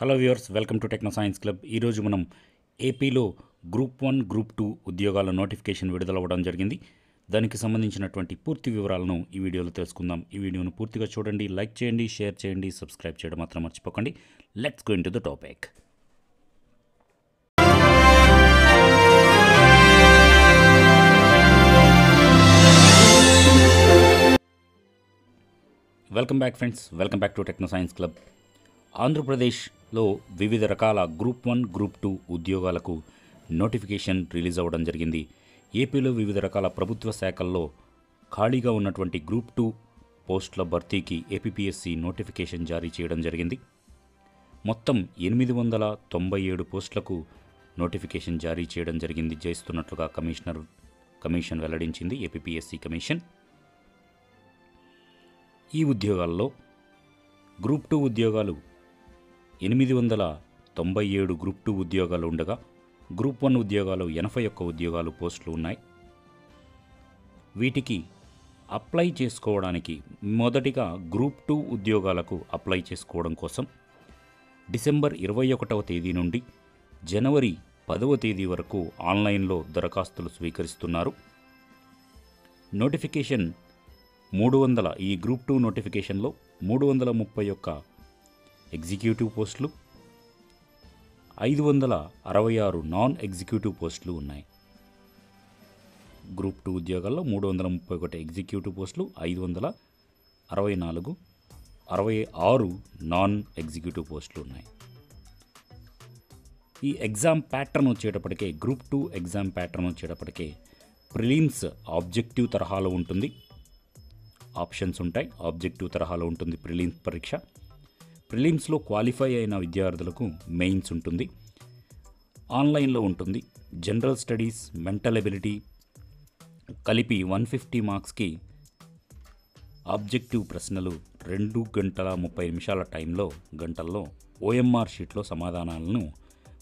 Hello viewers welcome to techno science club. ఈరోజు మనం ఏపీలో గ్రూప్ వన్ గ్రూప్ టూ ఉద్యోగాల నోటిఫికేషన్ విడుదలవ్వడం జరిగింది. దానికి సంబంధించినటువంటి పూర్తి వివరాలను ఈ వీడియోలో తెలుసుకుందాం. ఈ వీడియోను పూర్తిగా చూడండి లైక్ చేయండి షేర్ చేయండి సబ్స్క్రైబ్ చేయడం మాత్రం మర్చిపోకండి. Let's go into the topic welcome back friends welcome back to techno science club లో వివిధ రకాల గ్రూప్ వన్ గ్రూప్ టూ ఉద్యోగాలకు నోటిఫికేషన్ రిలీజ్ అవ్వడం జరిగింది. ఏపీలో వివిధ రకాల ప్రభుత్వ శాఖల్లో ఖాళీగా ఉన్నటువంటి గ్రూప్ టూ పోస్టుల భర్తీకి ఏపీపీఎస్సీ నోటిఫికేషన్ జారీ చేయడం జరిగింది. మొత్తం ఎనిమిది వందల తొంభై ఏడు పోస్టులకు నోటిఫికేషన్ జారీ చేయడం జరిగింది. చేస్తున్నట్లుగా కమిషనర్ కమిషన్ వెల్లడించింది ఏపీపీఎస్సీ కమిషన్. ఈ ఉద్యోగాల్లో గ్రూప్ టూ ఉద్యోగాలు ఎనిమిది వందల తొంభై ఏడు గ్రూప్ టూ ఉద్యోగాలు ఉండగా గ్రూప్ వన్ ఉద్యోగాలు ఎనభై ఒక్క ఉద్యోగాలు పోస్టులు ఉన్నాయి. వీటికి అప్లై చేసుకోవడానికి మొదటిగా గ్రూప్ టూ ఉద్యోగాలకు అప్లై చేసుకోవడం కోసం డిసెంబర్ ఇరవై ఒకటవ తేదీ నుండి జనవరి పదవ తేదీ వరకు ఆన్లైన్లో దరఖాస్తులు స్వీకరిస్తున్నారు. నోటిఫికేషన్ మూడు వందల ఈ గ్రూప్ టూ నోటిఫికేషన్లో మూడు వందల ముప్పై ఒక్క ఎగ్జిక్యూటివ్ పోస్టులు. ఐదు వందల అరవై ఆరు నాన్ ఎగ్జిక్యూటివ్ పోస్టులు ఉన్నాయి. గ్రూప్ టూ ఉద్యోగాల్లో మూడు వందల ముప్పై ఒకటి ఎగ్జిక్యూటివ్ పోస్టులు ఐదు వందల అరవై నాలుగు అరవై ఆరు నాన్ ఎగ్జిక్యూటివ్ పోస్టులు ఉన్నాయి. ఈ ఎగ్జామ్ ప్యాటర్న్ వచ్చేటప్పటికే గ్రూప్ టూ ఎగ్జామ్ ప్యాటర్న్ వచ్చేటప్పటికే ప్రిలిమ్స్ ఆబ్జెక్టివ్ తరహాలో ఉంటుంది. ఆప్షన్స్ ఉంటాయి. ఆబ్జెక్టివ్ తరహాలో ఉంటుంది ప్రిలిమ్స్ పరీక్ష. ప్రిలిమ్స్లో క్వాలిఫై అయిన విద్యార్థులకు మెయిన్స్ ఉంటుంది. ఆన్లైన్లో ఉంటుంది. జనరల్ స్టడీస్ మెంటల్ ఎబిలిటీ కలిపి వన్ ఫిఫ్టీ మార్క్స్కి ఆబ్జెక్టివ్ ప్రశ్నలు రెండు గంటల ముప్పై నిమిషాల టైంలో గంటల్లో ఓఎంఆర్ షీట్లో సమాధానాలను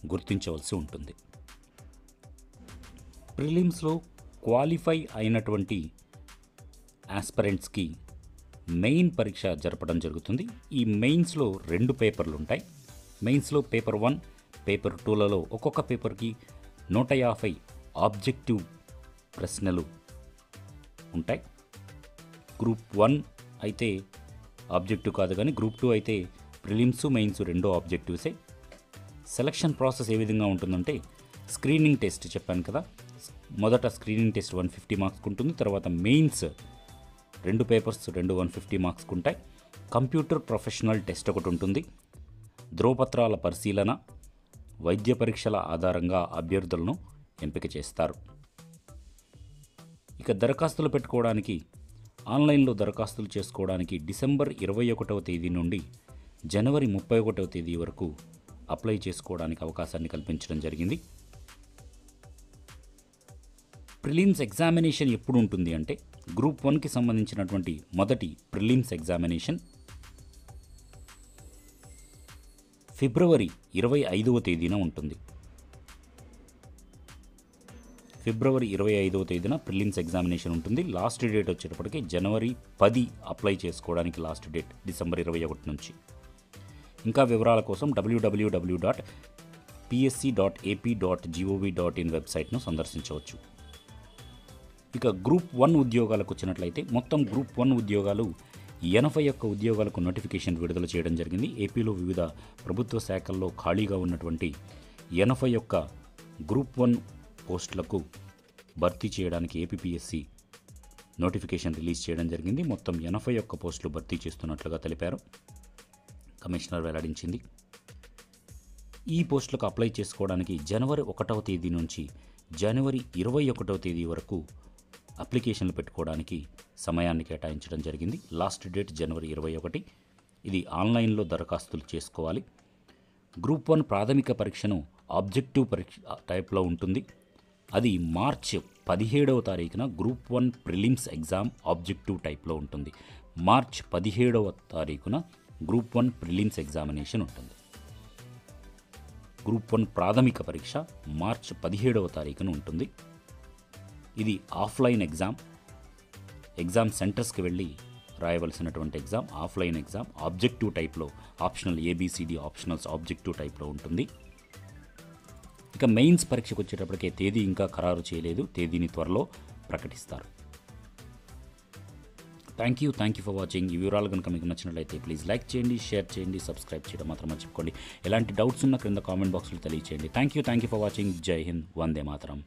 గుర్తించవలసి ఉంటుంది. ప్రిలిమ్స్లో క్వాలిఫై అయినటువంటి ఆస్పరెంట్స్కి మెయిన్ పరీక్ష జరపడం జరుగుతుంది. ఈ మెయిన్స్లో రెండు పేపర్లు ఉంటాయి మెయిన్స్లో పేపర్ వన్ పేపర్ టూలలో ఒక్కొక్క పేపర్కి నూట యాభై ఆబ్జెక్టివ్ ప్రశ్నలు ఉంటాయి. గ్రూప్ వన్ అయితే ఆబ్జెక్టివ్ కాదు కానీ గ్రూప్ టూ అయితే ప్రిలిమ్స్ మెయిన్స్ రెండో ఆబ్జెక్టివ్సే. సెలక్షన్ ప్రాసెస్ ఏ విధంగా ఉంటుందంటే స్క్రీనింగ్ టెస్ట్ చెప్పాను కదా. మొదట స్క్రీనింగ్ టెస్ట్ వన్ ఫిఫ్టీ మార్క్స్కి ఉంటుంది తర్వాత మెయిన్స్ రెండు పేపర్స్ రెండు వన్ ఫిఫ్టీ మార్క్స్కి ఉంటాయి. కంప్యూటర్ ప్రొఫెషనల్ టెస్ట్ ఒకటి ఉంటుంది. ధ్రువపత్రాల పరిశీలన వైద్య పరీక్షల ఆధారంగా అభ్యర్థులను ఎంపిక చేస్తారు. ఇక దరఖాస్తులు పెట్టుకోవడానికి ఆన్లైన్లో దరఖాస్తులు చేసుకోవడానికి డిసెంబర్ ఇరవై ఒకటవ తేదీ నుండి జనవరి ముప్పై ఒకటవ తేదీ వరకు అప్లై చేసుకోవడానికి అవకాశాన్ని కల్పించడం జరిగింది. ప్రిలిమ్స్ ఎగ్జామినేషన్ ఎప్పుడు ఉంటుంది అంటే గ్రూప్ వన్కి సంబంధించినటువంటి మొదటి ప్రిలిమ్స్ ఎగ్జామినేషన్. ఫిబ్రవరి ఇరవై ఐదవ తేదీన ఉంటుంది. ఫిబ్రవరి ఇరవై ఐదవ తేదీన ప్రిలిమ్స్ ఎగ్జామినేషన్ ఉంటుంది. లాస్ట్ డేట్ వచ్చేటప్పటికి జనవరి పది అప్లై చేసుకోవడానికి లాస్ట్ డేట్ డిసెంబర్ ఇరవై ఒకటి నుంచి. ఇంకా వివరాల కోసం WWW dot PSC dot AP dot GOV dot in వెబ్సైట్ను సందర్శించవచ్చు. ఇక గ్రూప్ వన్ ఉద్యోగాలకు వచ్చినట్లయితే మొత్తం గ్రూప్ వన్ ఉద్యోగాలు ఎనభై ఒక్క ఉద్యోగాలకు నోటిఫికేషన్ విడుదల చేయడం జరిగింది. ఏపీలో వివిధ ప్రభుత్వ శాఖల్లో ఖాళీగా ఉన్నటువంటి ఎనభై ఒక్క గ్రూప్ వన్ పోస్టులకు భర్తీ చేయడానికి ఏపీపీఎస్సి నోటిఫికేషన్ రిలీజ్ చేయడం జరిగింది. మొత్తం ఎనభై ఒక్క పోస్టులు భర్తీ చేస్తున్నట్లుగా తెలిపారు. కమిషనర్ వెల్లడించింది. ఈ పోస్టులకు అప్లై చేసుకోవడానికి జనవరి ఒకటవ తేదీ నుంచి జనవరి ఇరవై ఒకటవ తేదీ వరకు అప్లికేషన్లు పెట్టుకోవడానికి సమయాన్ని కేటాయించడం జరిగింది. లాస్ట్ డేట్ జనవరి ఇరవై ఒకటి. ఇది ఆన్లైన్లో దరఖాస్తులు చేసుకోవాలి. గ్రూప్ వన్ ప్రాథమిక పరీక్షను ఆబ్జెక్టివ్ పరీక్ష టైప్లో ఉంటుంది. అది మార్చ్ పదిహేడవ తారీఖున group one prelims exam objective టైప్లో ఉంటుంది. మార్చ్ పదిహేడవ తారీఖున గ్రూప్ వన్ ప్రిలిమ్స్ ఎగ్జామినేషన్ ఉంటుంది. గ్రూప్ వన్ ప్రాథమిక పరీక్ష మార్చ్ పదిహేడవ తారీఖున ఉంటుంది. ఇది ఆఫ్లైన్ ఎగ్జామ్. ఎగ్జామ్ సెంటర్స్కి వెళ్ళి రాయవలసినటువంటి ఎగ్జామ్ ఆఫ్లైన్ ఎగ్జామ్ ఆబ్జెక్టివ్ టైప్లో optional A B C D optionals objective టైప్లో ఉంటుంది. ఇక మెయిన్స్ పరీక్షకు వచ్చేటప్పటికే తేదీ ఇంకా ఖరారు చేయలేదు. తేదీని త్వరలో ప్రకటిస్తారు. Thank you thank you for watching ఈ వివరాలు కనుక మీకు నచ్చినట్లయితే ప్లీజ్ లైక్ చేయండి షేర్ చేయండి సబ్స్క్రైబ్ చేయడం మాత్రం మర్చిపోండి ఎలాంటి డౌట్స్ ఉన్న క్రింద కామెంట్ బాక్స్లో తెలియచేయండి. Thank you thank you for watching జై హింద్ వందే మాత్రం.